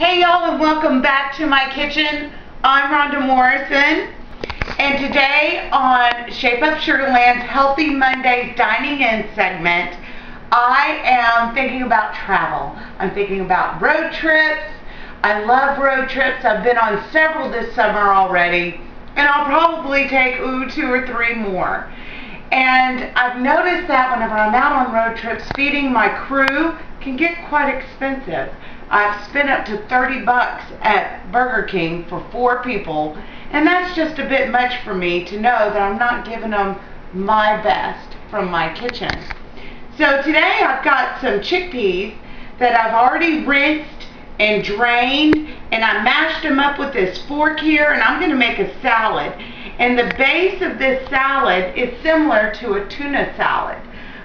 Hey y'all and welcome back to my kitchen. I'm Rhonda Morrison and today on Shape Up Sugarland's Healthy Mondays Dining In segment I am thinking about travel. I'm thinking about road trips. I love road trips. I've been on several this summer already and I'll probably take ooh two or three more. And I've noticed that whenever I'm out on road trips, feeding my crew can get quite expensive. I've spent up to 30 bucks at Burger King for four people, and that's just a bit much for me to know that I'm not giving them my best from my kitchen. So today I've got some chickpeas that I've already rinsed and drained, and I mashed them up with this fork here, and I'm going to make a salad. And the base of this salad is similar to a tuna salad.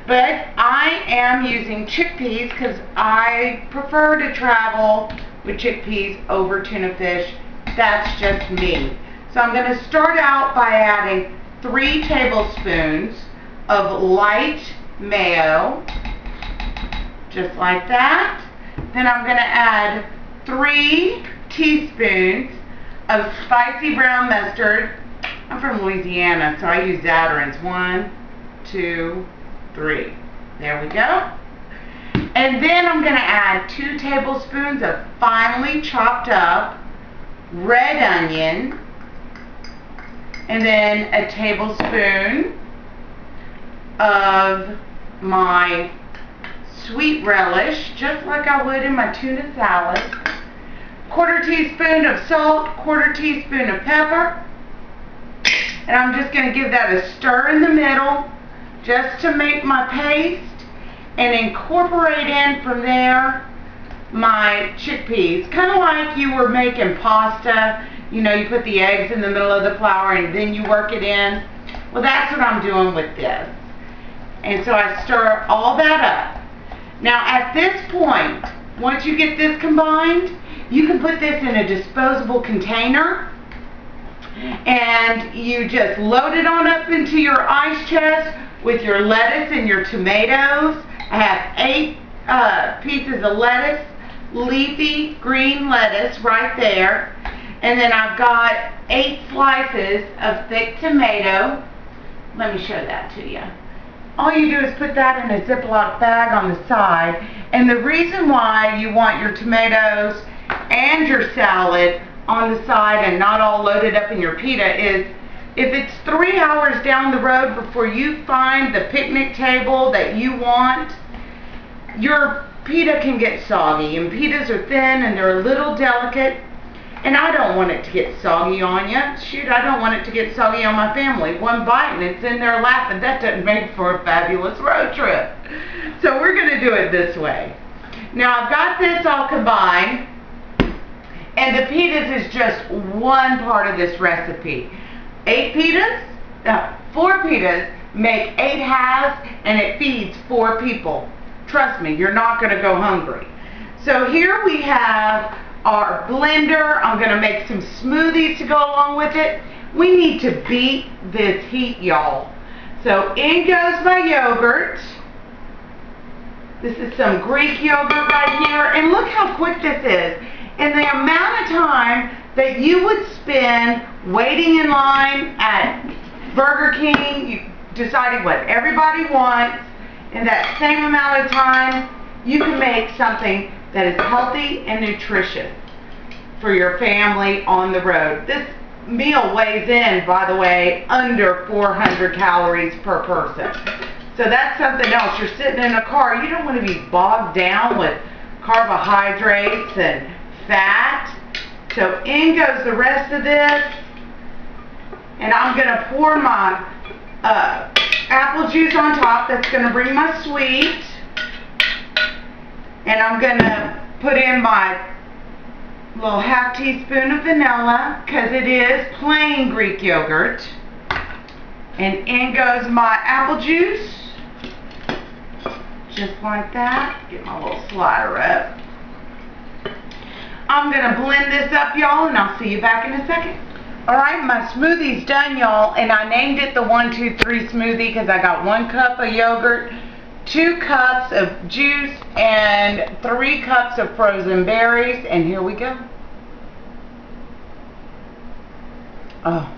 But I am using chickpeas because I prefer to travel with chickpeas over tuna fish. That's just me. So I'm going to start out by adding three tablespoons of light mayo, just like that. Then I'm going to add three teaspoons of spicy brown mustard. I'm from Louisiana, so I use Zatarain's. One, two, three. There we go. And then I'm going to add two tablespoons of finely chopped up red onion. And then a tablespoon of my sweet relish, just like I would in my tuna salad. Quarter teaspoon of salt, quarter teaspoon of pepper. And I'm just going to give that a stir in the middle just to make my paste and incorporate in from there my chickpeas. Kind of like you were making pasta. You know, you put the eggs in the middle of the flour and then you work it in. Well, that's what I'm doing with this. And so I stir all that up. Now at this point, once you get this combined, you can put this in a disposable container and you just load it on up into your ice chest with your lettuce and your tomatoes. I have eight uh, pieces of lettuce, leafy green lettuce right there. And then I've got eight slices of thick tomato. Let me show that to you. All you do is put that in a Ziploc bag on the side. And the reason why you want your tomatoes and your salad on the side and not all loaded up in your pita is if it's three hours down the road before you find the picnic table that you want, your pita can get soggy. And pitas are thin and they're a little delicate. And I don't want it to get soggy on you. Shoot, I don't want it to get soggy on my family. One bite and it's in there laughing. That doesn't make for a fabulous road trip. So we're going to do it this way. Now I've got this all combined. And the pitas is just one part of this recipe eight pitas, uh, four pitas make eight halves and it feeds four people. Trust me, you're not going to go hungry. So here we have our blender. I'm going to make some smoothies to go along with it. We need to beat this heat, y'all. So in goes my yogurt. This is some Greek yogurt right here. And look how quick this is. And the amount of time that you would spend waiting in line at Burger King, you deciding what everybody wants, in that same amount of time, you can make something that is healthy and nutritious for your family on the road. This meal weighs in, by the way, under 400 calories per person. So that's something else. You're sitting in a car, you don't want to be bogged down with carbohydrates and fat. So in goes the rest of this. And I'm going to pour my uh, apple juice on top. That's going to bring my sweet. And I'm going to put in my little half teaspoon of vanilla because it is plain Greek yogurt. And in goes my apple juice. Just like that. Get my little slider up. I'm going to blend this up, y'all, and I'll see you back in a second. All right, my smoothie's done, y'all, and I named it the 123 smoothie because I got one cup of yogurt, two cups of juice and three cups of frozen berries. And here we go. Oh,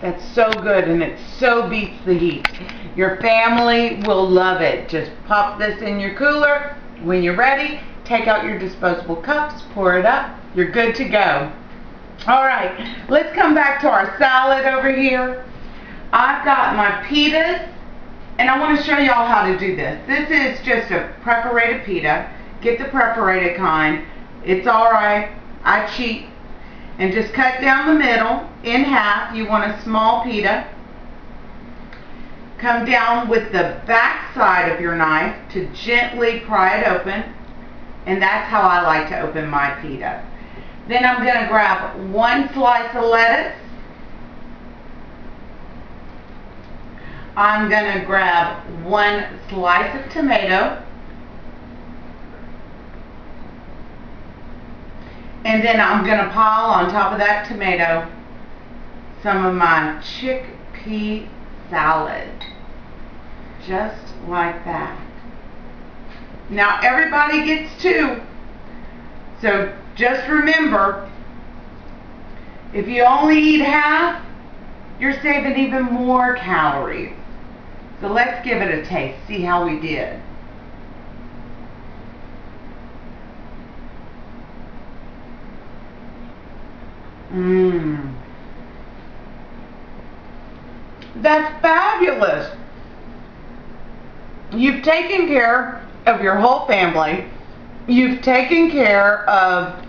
that's so good and it so beats the heat. Your family will love it. Just pop this in your cooler. When you're ready, take out your disposable cups, pour it up. You're good to go. All right, let's come back to our salad over here. I've got my pitas, and I want to show y'all how to do this. This is just a preparated pita. Get the preparated kind. It's all right. I cheat. And just cut down the middle in half. You want a small pita. Come down with the back side of your knife to gently pry it open. And that's how I like to open my pita. Then I'm going to grab one slice of lettuce. I'm going to grab one slice of tomato. And then I'm going to pile on top of that tomato some of my chickpea salad. Just like that. Now everybody gets two. So just remember, if you only eat half, you're saving even more calories. So let's give it a taste, see how we did. Mmm. That's fabulous. You've taken care of your whole family. You've taken care of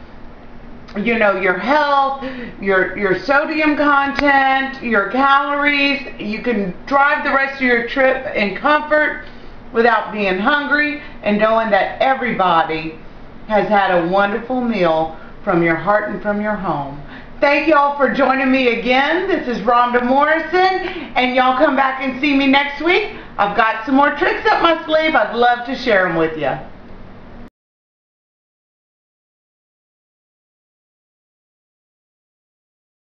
you know your health your your sodium content your calories. You can drive the rest of your trip in comfort without being hungry and knowing that everybody has had a wonderful meal from your heart and from your home. Thank y'all for joining me again. This is Rhonda Morrison and y'all come back and see me next week I've got some more tricks up my sleeve. I'd love to share them with you